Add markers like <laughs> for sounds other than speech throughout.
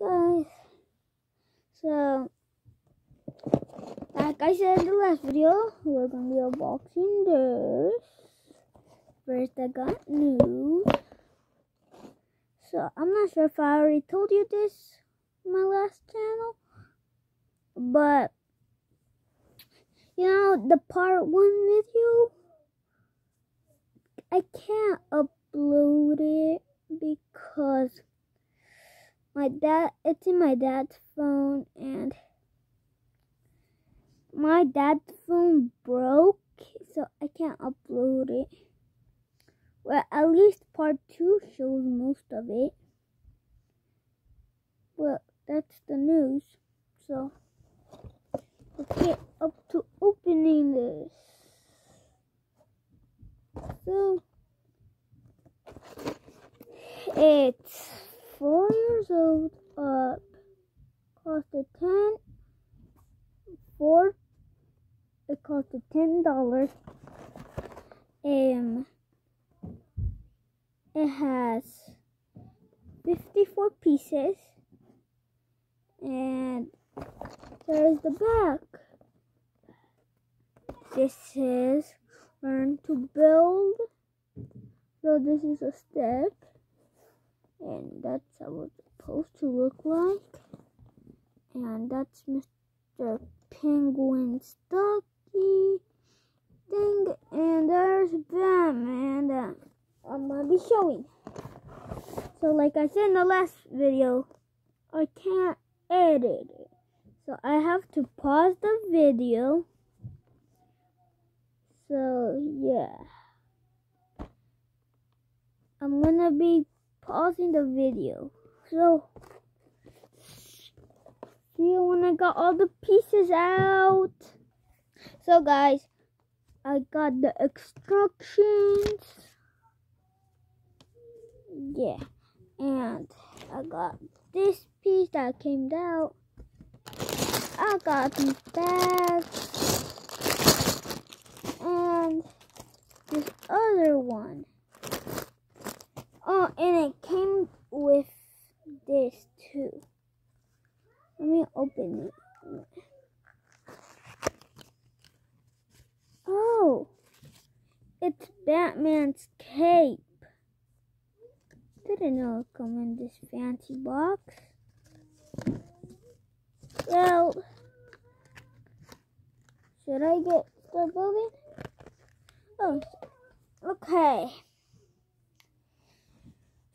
guys. So, like I said in the last video, we're gonna be unboxing this. First, I got news. So, I'm not sure if I already told you this my last channel, but you know, the part one video, I can't upload it because my dad it's in my dad's phone and my dad's phone broke so I can't upload it. Well at least part two shows most of it. Well that's the news. So let's get up to opening this. So it's four years old up costed ten. Four. It costed ten dollars. Um it has 54 pieces. And there's the back. This is learn to build. So this is a step. And that's how it's supposed to look like. And that's Mr. Penguin's ducky thing, and there's Batman that uh, I'm gonna be showing. So, like I said in the last video, I can't edit it, so I have to pause the video. So, yeah. I'm gonna be pausing the video. So, see when I got all the pieces out. So, guys, I got the instructions. Yeah, and I got this piece that came out. I got these bags and this other one. Oh, and it came with this too. Let me open it. Oh, it's Batman's cape. Didn't know it come in this fancy box. Well, should I get start building? Oh, okay.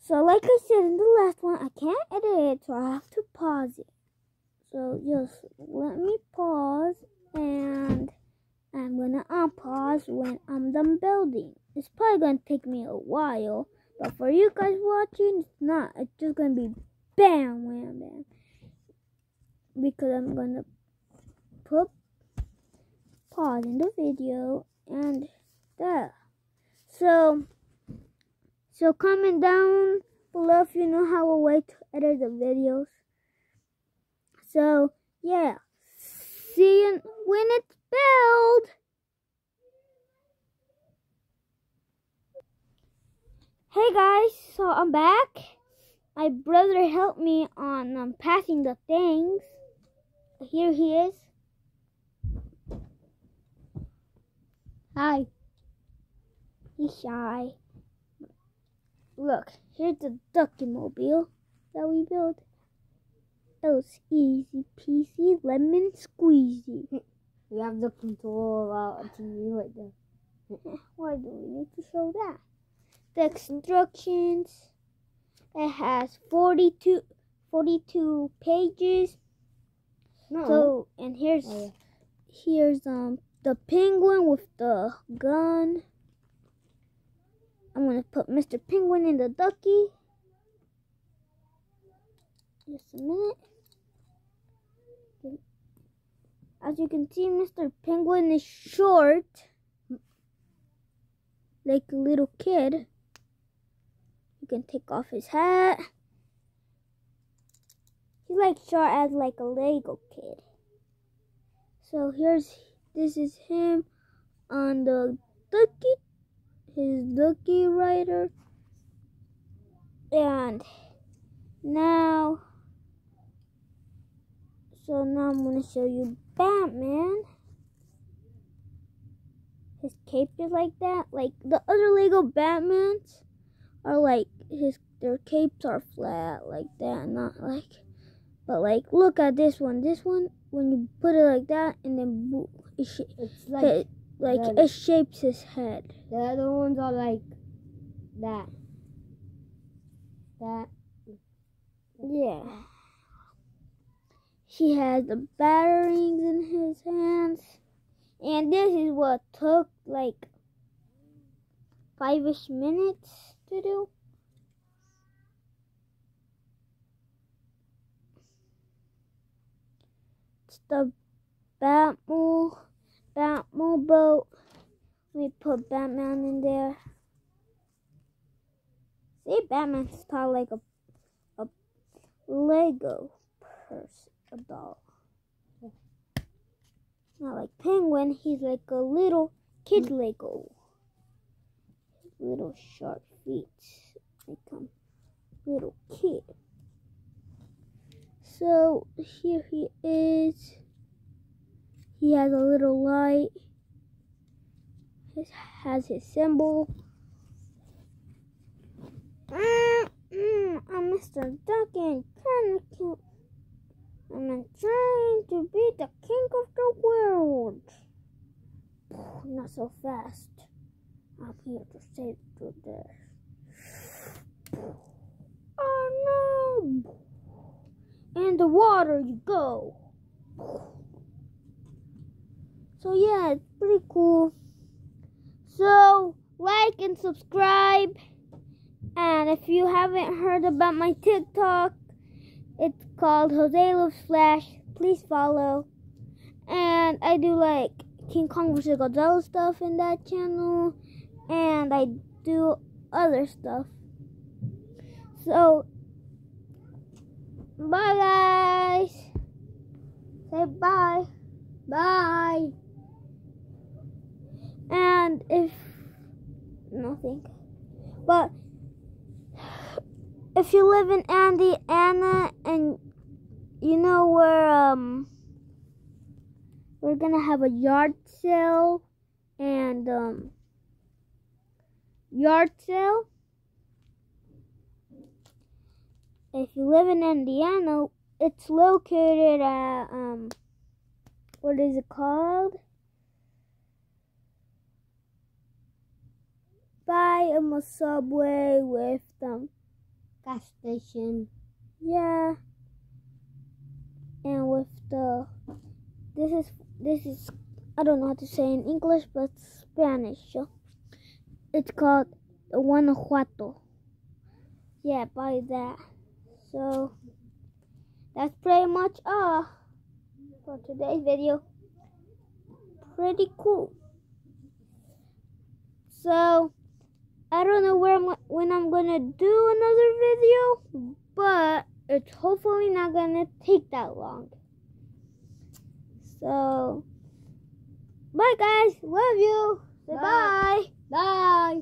So like I said in the last one, I can't edit it, so I have to pause it. So just let me pause and I'm gonna unpause when I'm done building. It's probably gonna take me a while, but for you guys watching, it's not. It's just gonna be bam, wham, bam. Because I'm gonna put pause in the video and that. So so comment down below if you know how a way to edit the videos. So yeah, see you when it's built. Hey guys, so I'm back. My brother helped me on um, passing the things. Here he is. Hi. He's shy. Look, here's the ducky mobile that we built. It was easy peasy lemon squeezy. <laughs> We have the control of our TV right there. <laughs> Why do we need to show that? The instructions. It has 42, 42 pages. No. So and here's Oh, here's um the penguin with the gun. I'm gonna put Mr. Penguin in the ducky. Just a minute. As you can see, Mr. Penguin is short, like a little kid. You can take off his hat. He's like short as like a Lego kid. So here's this is him on the ducky ducky rider and now So now I'm gonna show you Batman. His cape is like that. Like the other Lego Batmans are like his their capes are flat like that, not like but like look at this one. This one when you put it like that and then boo, it, It's like it like it shapes his head. the other ones are like that. That. Yeah. He has the batarangs in his hands. And this is what took like five ish minutes to do. It's the Batmobile, Batmobile boat. We put Batman in there. See, Batman's tall like a a Lego person, a doll. Not like Penguin, he's like a little kid Lego. Little sharp feet make him little kid. So here he is. He has a little light. He has his symbol. Mm, mm, I'm Mr. And kind of I'm trying to be the king of the world. Not so fast. I'm here to save the day. Oh no! In the water you go. So yeah, it's pretty cool. So like and subscribe. And if you haven't heard about my TikTok, it's called Jose Loves Flash. Please follow. And I do like King Kong vs. Godzilla stuff in that channel. And I do other stuff. So, bye guys. Say bye. Bye. And if nothing, but if you live in Indiana and you know where um we're gonna have a yard sale and um yard sale. If you live in Indiana, it's located at um what is it called? By a subway with them. Gas station. Yeah. And with the this is this is I don't know how to say in English but Spanish. It's called Guanajuato. Yeah, by that. So that's pretty much all for today's video. Pretty cool. So I don't know where I'm, when I'm gonna do another video, but it's hopefully not gonna take that long. So, bye guys, love you. Bye. bye. Bye.